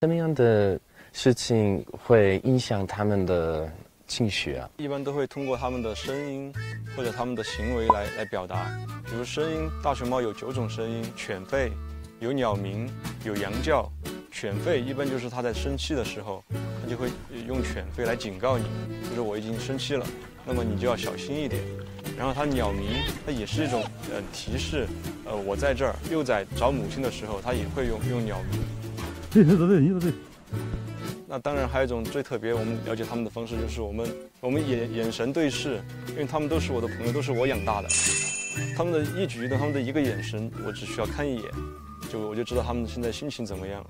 什么样的事情会影响他们的情绪啊？一般都会通过他们的声音或者他们的行为来来表达。比如声音，大熊猫有九种声音：犬吠、有鸟鸣、有羊叫。犬吠一般就是它在生气的时候，它就会用犬吠来警告你，就是我已经生气了，那么你就要小心一点。然后它鸟鸣，它也是一种呃提示，呃我在这儿。幼崽找母亲的时候，它也会用用鸟鸣。对对对，对对。那当然还有一种最特别，我们了解他们的方式就是我们我们眼眼神对视，因为他们都是我的朋友，都是我养大的。他们的一举一动，他们的一个眼神，我只需要看一眼，就我就知道他们现在心情怎么样。